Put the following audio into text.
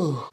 Ooh.